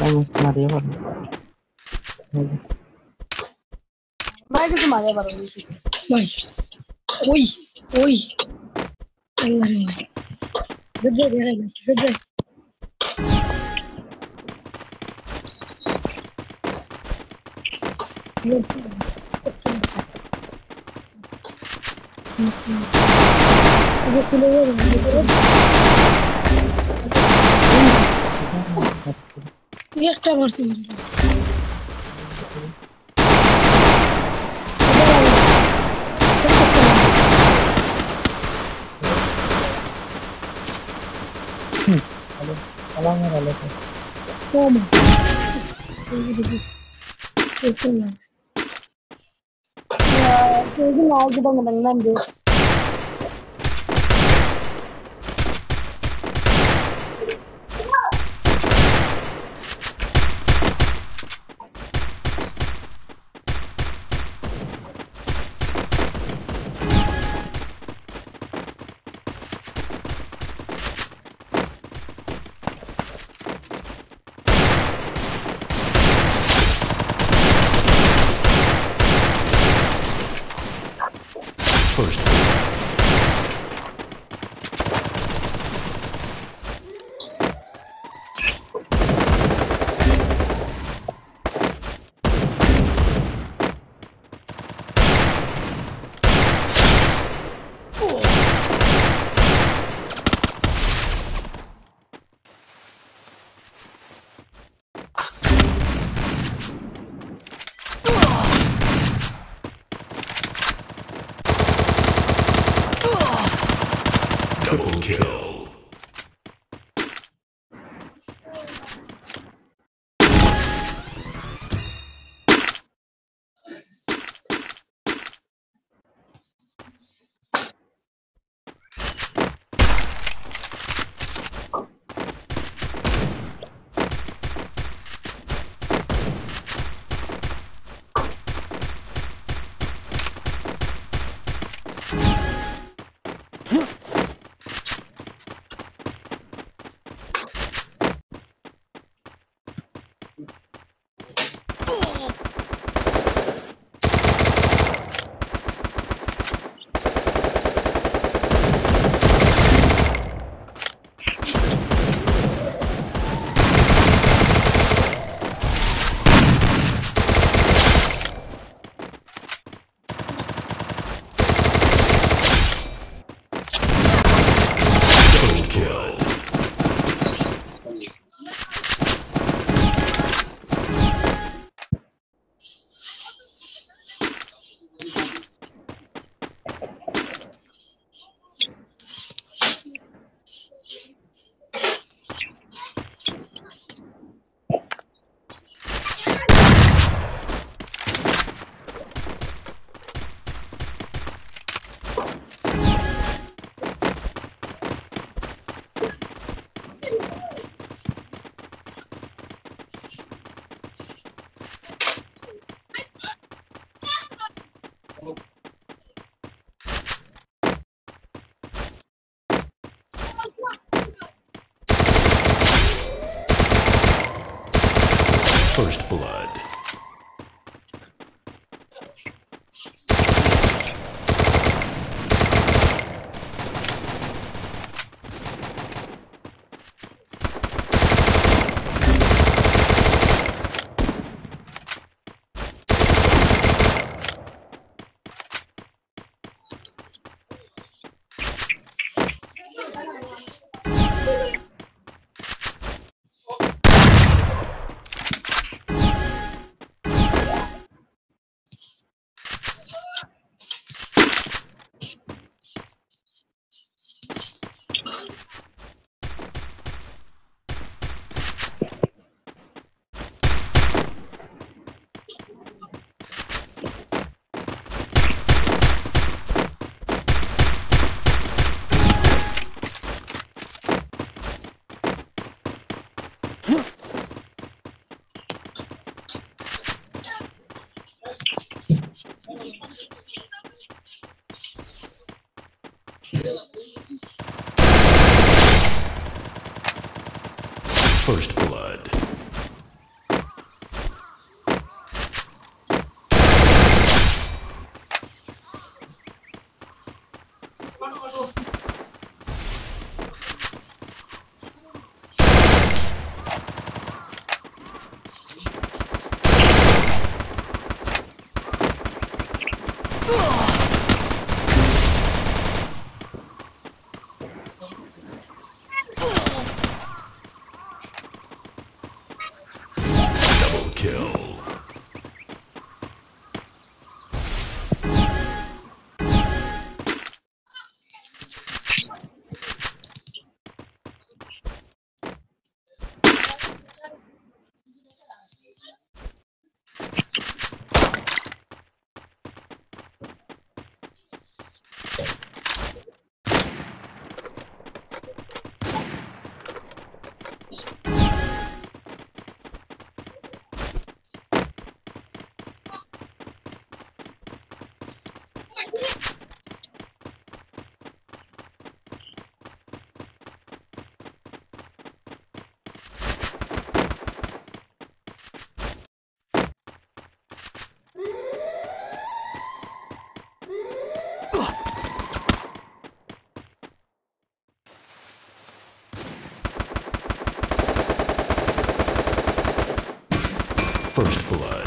Maria var. Belki Maria var. Vay. Oy. Oy. Allah'ım. Gıdı gıdı gıdı. Yok. Yok. Yok. Niye çabarsın? Alan var alakalı. Tamam. Kesin lan. Ya, sözüm algılamadan lan diyor. First kill. First blood. First blood.